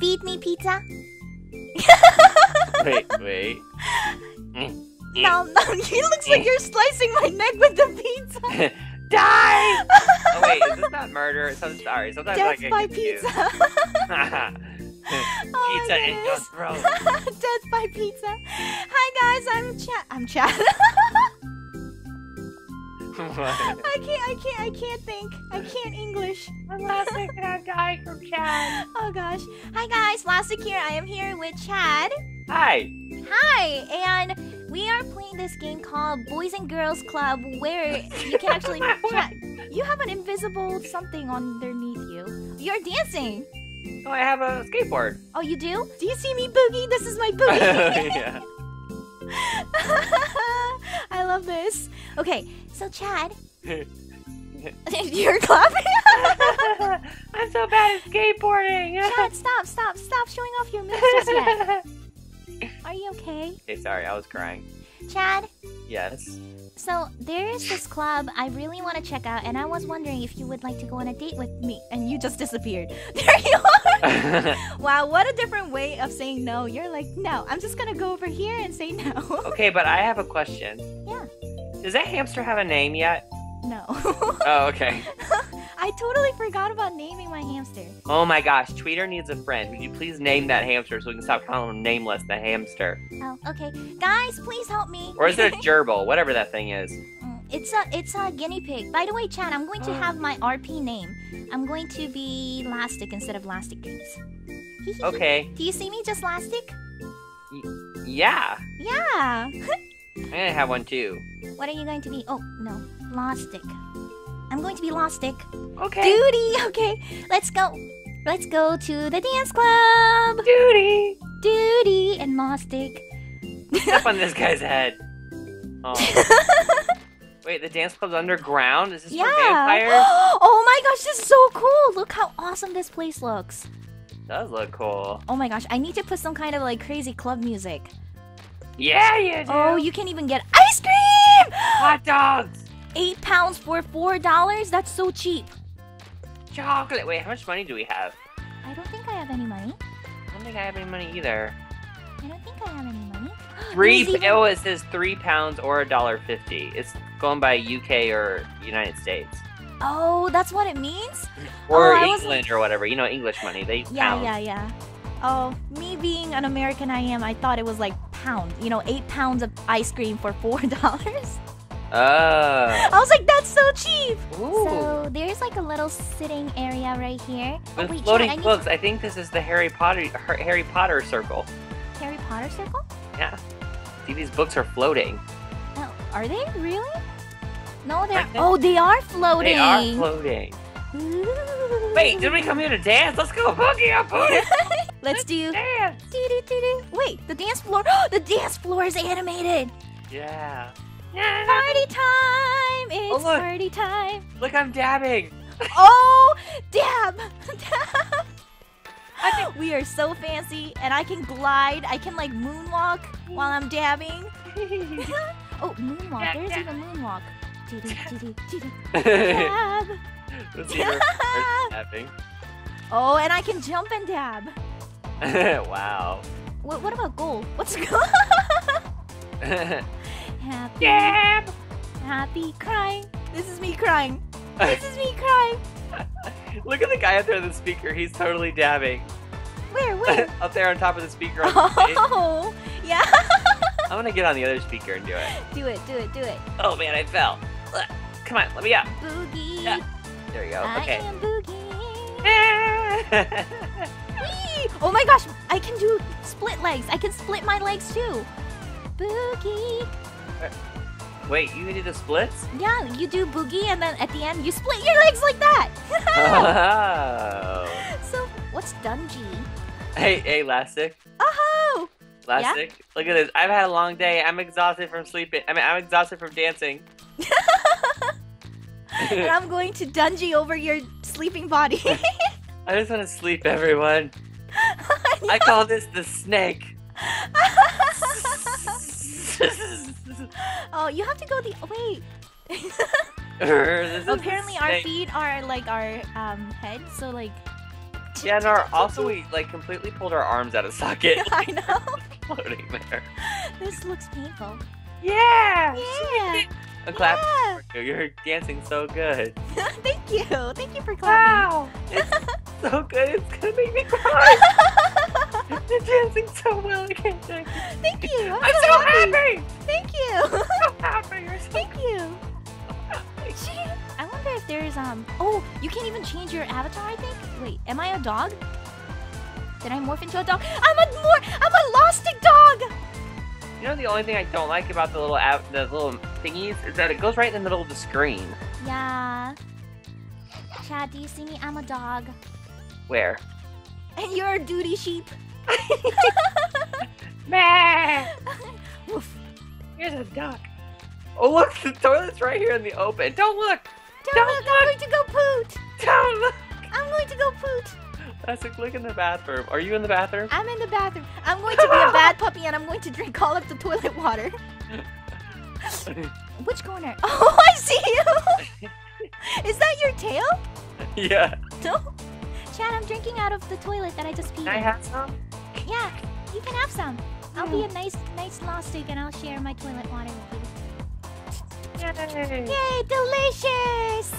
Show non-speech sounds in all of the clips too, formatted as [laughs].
Feed me pizza. [laughs] Wait, wait. [laughs] No, no, it looks like you're slicing my neck with the pizza. [laughs] Die! oh wait, is this not murder? So sorry. Sometimes I Death get by confused. pizza. Oh Pizza in your throat. Death by pizza. Hi guys, I'm Chad. I'm Chad. What? I can't. I can't. I can't think. I can't English. I'm Lastic and I'm dying from Chad. Oh gosh. Hi guys, Lastic here. I am here with Chad. Hi. Hi, and we are playing this game called Boys and Girls Club, where you can actually [laughs] chat. You have an invisible something underneath you. You're dancing. Oh, I have a skateboard. Oh, you do? Do you see me, Boogie? This is my Boogie. [laughs] yeah. [laughs] I love this. Okay, so Chad, [laughs] [laughs] you're clapping. [laughs] I'm so bad at skateboarding. Chad, stop, stop, stop showing off your moves just yet. Are you okay? okay, sorry, I was crying. Chad, Yes. so there is this club I really want to check out, and I was wondering if you would like to go on a date with me. And you just disappeared. There you are. wow, what a different way of saying no. You're like, no, I'm just gonna go over here and say no. okay, but I have a question. Yeah. Does that hamster have a name yet? no. [laughs] Oh, okay. [laughs] I totally forgot about naming my hamster. Oh my gosh, Tweeter needs a friend. Would you please name that hamster so we can stop calling him nameless, the hamster? Oh, okay. Guys, please help me. Or is it a [laughs] gerbil? Whatever that thing is. Mm, It's a it's a guinea pig. By the way, Chad, I'm going to have my RP name. I'm going to be Lastic instead of Lastic Dreams. Okay. Do you see me just Lastic? Yeah. Yeah. I'm gonna have one too. What are you going to be? Oh no, Lastic. I'm going to be Lastic. Okay. Duty. [laughs] Okay, let's go. Let's go to the dance club. Duty. Duty and Lastic. Step on this guy's [laughs] head. Oh. [laughs] Wait, the dance club's underground? Is this Yeah. for vampires? [gasps] oh my gosh, this is so cool. Look how awesome this place looks. Does look cool. Oh my gosh, I need to put some kind of like crazy club music. Yeah, you do. Oh, you can even get ice cream! [gasps] Hot dogs. Eight pounds for four dollars? That's so cheap. Chocolate. Wait, how much money do we have? I don't think I have any money. I don't think I have any money either. I don't think I have any money. [gasps] Three. Even- Oh, it says three pounds or a dollar fifty. It's going by UK or United States Oh, that's what it means? [laughs] or Oh, England or whatever. You know, English money. They Yeah, pounds. yeah, yeah. Oh, me being an American I am, I thought it was like pound. You know, eight pounds of ice cream for four [laughs] dollars. Oh. I was like, that's so cheap. Ooh. So there's like a little sitting area right here. Oh, With wait, Chad, floating I need books, I think this is the Harry Potter Harry Potter circle. Harry Potter circle? Yeah. See, these books are floating. Oh, are they really? No, they're. Right. Oh, they are floating. They are floating. Ooh. Wait, did we come here to dance? Let's go boogie [laughs] boogie. Let's do. dance. Wait, the dance floor. [gasps] the dance floor is animated. Yeah. Party time! Oh, it's Oh, look. party time. Look, I'm dabbing. [laughs] Oh, dab, [laughs] dab. we are so fancy, and I can glide. I can like moonwalk while I'm dabbing. [laughs] Oh, moonwalk. There's dab. even moonwalk. Let's Dab. see your first dabbing. Oh, and I can jump and dab. [laughs] wow. What, what about gold? What's gold? [laughs] [laughs] happy, Dab. happy crying. This is me crying. This is me crying. Look at the guy up there on the speaker. He's totally dabbing. Where, where? up there on top of the speaker on the oh, stage. Oh, yeah. I'm gonna get on the other speaker and do it. do it, do it, do it. Oh man, I fell. Come on, let me up. Boogie. Yeah. There you go. I Okay. am boogie. Whee! Oh my gosh, I can do split legs. I can split my legs too. Boogie. Uh, wait, you can do the splits? Yeah, you do boogie and then at the end you split your legs like that. Oh. [laughs] [laughs] so, what's dungy? Hey, hey, Elastic. Oh! Elastic. Look at this. I've had a long day. I'm exhausted from sleeping. I mean, I'm exhausted from dancing. [laughs] and I'm going to dungy over your sleeping body. I just want to sleep, everyone. [laughs] I call this the snake. [laughs] oh, you have to go the wait. [laughs] This is the Apparently, our feet are like our um head, so like Yeah, and our, also we like completely pulled our arms out of socket, I know. floating there. This looks painful. Yeah. Yeah. I'm clapping yeah. you. You're dancing so good. [laughs] Thank you. Thank you for clapping. Wow. It's [laughs] so good. It's gonna make me cry. You're dancing so well. I can't take it. Thank you. I'm, I'm so, so happy. happy. Thank you. I'm So [laughs] happy. You're so Thank you. Gee, I wonder if there's um. Oh, you can't even change your avatar. I think. Wait, am I a dog? Did I morph into a dog? I'm a more. I'm a Lastic dog. You know the only thing I don't like about the little app, the little thingies is that it goes right in the middle of the screen. Yeah. Chad, do you see me? I'm a dog, Where? and [laughs] you're a duty sheep. [laughs] Meh. [laughs] Woof. Here's a duck. Oh look, the toilet's right here in the open. Don't look. Don't, Don't look. I'm going to go poot. Don't look. I'm going to go poot. Let's look in the bathroom. Are you in the bathroom? I'm in the bathroom. I'm going to be a bad puppy, and I'm going to drink all of the toilet water. [laughs] Which corner? [laughs] Oh, I see you. [laughs] Is that your tail? yeah. No. Chad, I'm drinking out of the toilet that I just peed Can I in. have some? Yeah, you can have some. I'll be a mm. nice, nice lawsuit and I'll share my toilet water with you. Yay, Yay, delicious!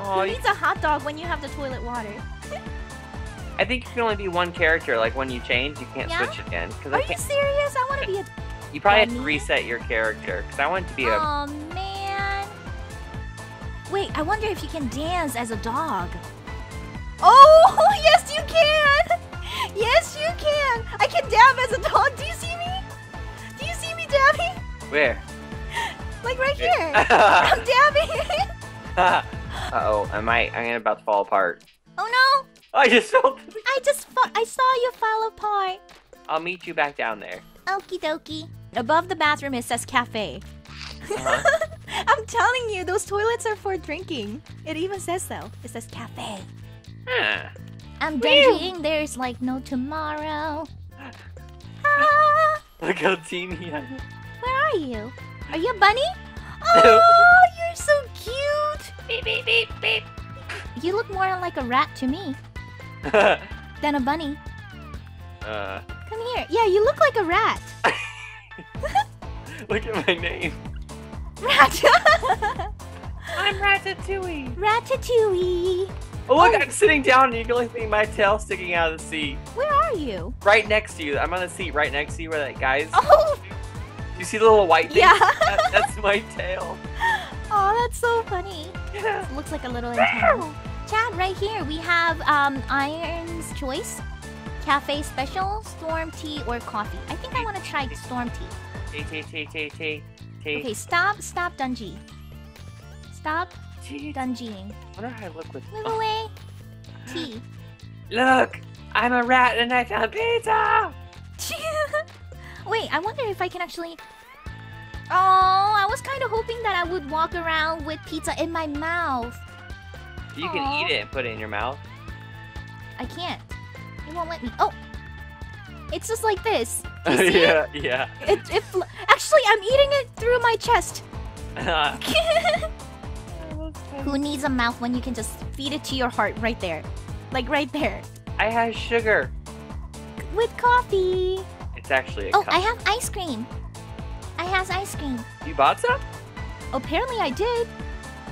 Oh, Who you- needs a hot dog when you have the toilet water? I think you can only be one character. Like when you change, you can't Yeah? switch again. Because Are I you can't. serious? I want to be a. You probably have to reset your character. Because I want to be a. Oh man. Wait, I wonder if you can dance as a dog. Oh, [laughs] yes you can! Yes you can! I can dab as a dog. Do you see me? Do you see me dabbing? Where? Like right here. [laughs] I'm dabbing. [laughs] Uh oh, am I? I'm about to fall apart. oh no! I just fell. I just I saw you fall apart. I'll meet you back down there. Okie dokie. Above the bathroom it says cafe. Uh-huh. [laughs] I'm telling you, those toilets are for drinking. It even says so. It says cafe. Huh. I'm Whew. There's like no tomorrow. [laughs] Ah, Look how teeny I am. where are you? Are you a bunny? [laughs] Oh, you're so cute. Beep beep beep beep. You look more like a rat to me than a bunny. uh, Come here. Yeah, you look like a rat. [laughs] look at my name. Rat. I'm Ratatouille. Ratatouille. Oh look, Oh. I'm sitting down and you can only see my tail sticking out of the seat. Where are you? Right next to you. I'm on the seat right next to you where that guy's. Oh, You see the little white thing? yeah. [laughs] That- that's my tail. [laughs] oh, that's so funny. Yeah. Looks like a little antenna. Chad, right here we have um, Iron's Choice, Cafe Special, Storm Tea, or Coffee. I think I want to try Storm Tea. T T T T T T. Okay, stop, stop Dungy. Stop. Dungying. Wonder how I look with. Move Oh, away. Tea. look, I'm a rat and I found pizza. [laughs] Wait, I wonder if I can actually. Oh, I was kind of hoping that I would walk around with pizza in my mouth. You can eat it and put it in your mouth. I can't. It won't let me. Oh, it's just like this. [laughs] You see it? yeah, yeah. It, it actually, I'm eating it through my chest. [laughs] [laughs] Who needs a mouth when you can just feed it to your heart right there? Like right there. I have sugar. With coffee. It's actually a Oh, cup. I have ice cream. I has ice cream. You bought some? Apparently I did.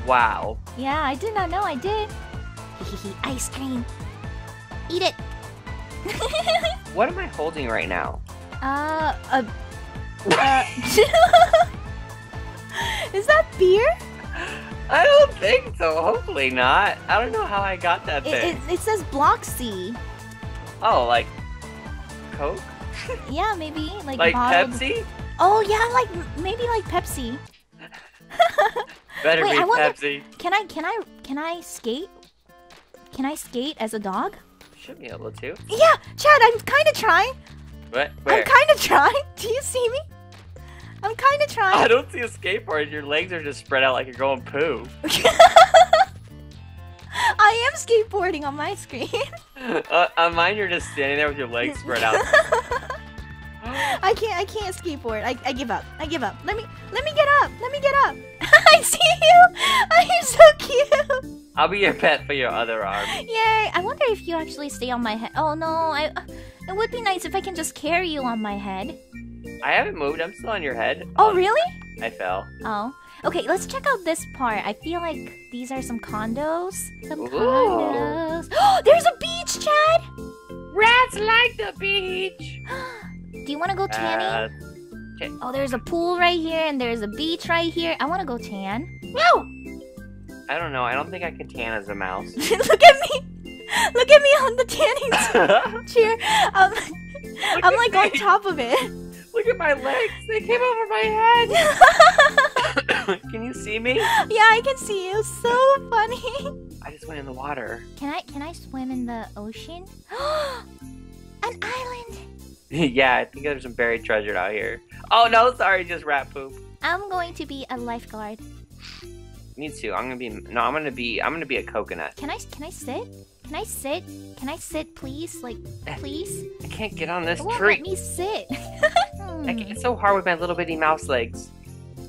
Wow. Yeah, I did not know I did. ice cream. Eat it. What am I holding right now? uh, a. [laughs] uh [laughs] Is that beer? I don't think so. Hopefully not. I don't know how I got that It, thing. it, it says Bloxy. Oh, like Coke? Yeah, maybe like, Like bottled. Pepsi? Oh yeah, like maybe like Pepsi. [laughs] Better Wait, be I wonder- Pepsi. Can I can I can I skate? Can I skate as a dog? Should be able to. Yeah, Chad, I'm kind of trying. What? I'm kind of trying. [laughs] Do you see me? I'm kind of trying. I don't see a skateboard. Your legs are just spread out like you're going poo. [laughs] I am skateboarding on my screen. [laughs] uh, on mine, you're just standing there with your legs spread out. I can't. I can't skateboard. I, I give up. I give up. Let me. Let me get up. Let me get up. [laughs] I see you. I am so cute. I'll be your pet for your other arm. Yay! I wonder if you actually stay on my head. Oh no, I. uh, It would be nice if I can just carry you on my head. I haven't moved. I'm still on your head. Oh Um, really? I fell. Oh. Okay, let's check out this part. I feel like these are some condos. Some Ooh. condos. [gasps] There's a beach, Chad. Rats like the beach. [gasps] Do you want to go tanning? Uh, Oh, there's a pool right here, and there's a beach right here. I want to go tan. No! I don't know. I don't think I can tan as a mouse. [laughs] Look at me! Look at me on the tanning [laughs] chair. Um, [laughs] I'm like on top of it. Look at my legs. They came over my head. [coughs] can you see me? yeah, I can see you. So funny. I just went in the water. Can I can I swim in the ocean? [gasps] An island. [laughs] yeah, I think there's some buried treasure out here. Oh no, sorry, just rat poop. I'm going to be a lifeguard. Me too. I'm gonna be. No, I'm gonna be. I'm gonna be a coconut. Can I can I sit? Can I sit? Can I sit, please? Like, please? I can't get on this It won't tree. let me sit. Hmm. [laughs] I [laughs] It's so hard with my little bitty mouse legs.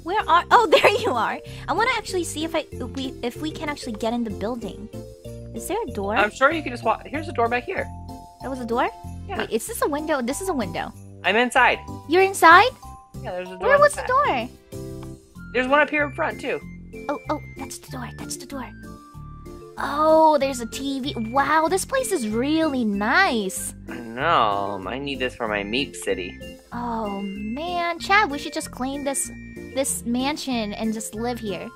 Where are? Oh, there you are. I want to actually see if I if we if we can actually get in the building. Is there a door? I'm sure you can just walk. Here's a door back here. There was a door. Yeah. Wait, is this a window? This is a window. I'm inside. You're inside. Yeah, there's a door. Where was the the door? There's one up here in front too. Oh, oh, that's the door. That's the door. Oh, there's a TV. Wow, this place is really nice. I know. I need this for my MeepCity. Oh man, Chad, we should just claim this this mansion and just live here.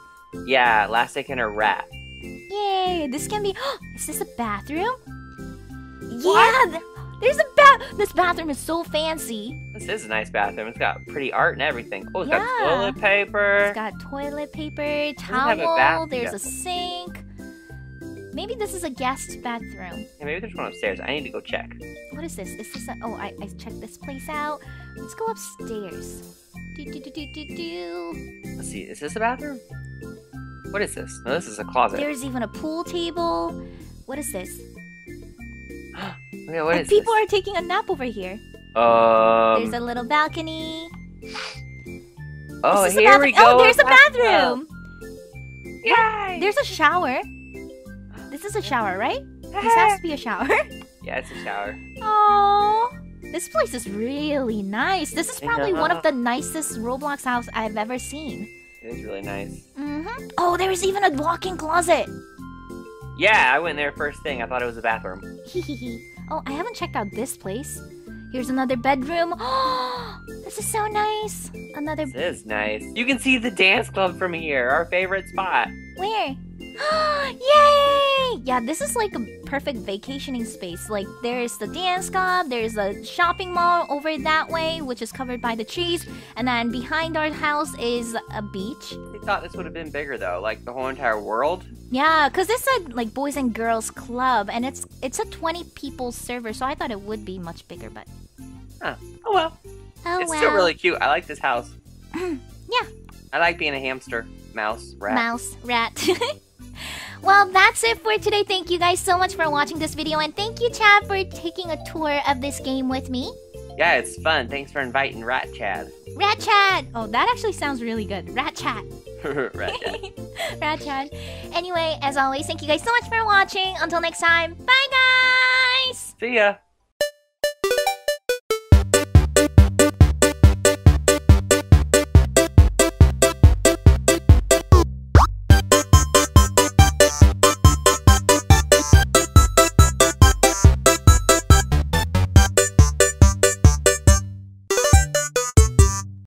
Yeah, elastic and a rat. Yay! This can be. [gasps] is this a bathroom? Yeah, th- there's a bath. This bathroom is so fancy. This is a nice bathroom. It's got pretty art and everything. Oh, it's got toilet paper. It's got toilet paper, have a towel. There's yeah. a sink. Maybe this is a guest bathroom. Yeah, maybe there's one upstairs. I need to go check. What is this? Is this a? Oh, I I checked this place out. Let's go upstairs. Do do do do do do. Let's see. Is this a bathroom? What is this? No, this is a closet. There's even a pool table. What is this? Okay, what And is people this? are taking a nap over here. Um. There's a little balcony. oh, here we go. Oh, there's a bathroom. Yay! There's a shower. This is a shower, right? This has to be a [laughs] shower. yeah, it's a shower. Oh, this place is really nice. This is probably one of the nicest Roblox house I've ever seen. It is really nice. Mm-hmm. Oh, there's even a walk-in closet. Yeah, I went there first thing. I thought it was a bathroom. [laughs] oh, I haven't checked out this place. Here's another bedroom. Oh, [gasps] this is so nice. Another This is nice. You can see the dance club from here, our favorite spot. where? [gasps] Yay! Yeah, this is like a perfect vacationing space. Like there's the dance club, there's a shopping mall over that way, which is covered by the trees, and then behind our house is a beach. I thought this would have been bigger though, like the whole entire world. Yeah, cause this said like boys and girls club, and it's it's a 20 people server, so I thought it would be much bigger, but Oh well. oh it's well. still really cute. I like this house. [clears throat] Yeah. I like being a hamster, mouse, rat. Mouse, rat. [laughs] well, that's it for today. Thank you guys so much for watching this video, and thank you, Chad, for taking a tour of this game with me. Yeah, it's fun. Thanks for inviting Rat Chad. Rat Chad! Oh, that actually sounds really good. Rat Chat. [laughs] Rat Chad. [laughs] Rat Chad. Anyway, as always, thank you guys so much for watching. Until next time, bye guys! See ya.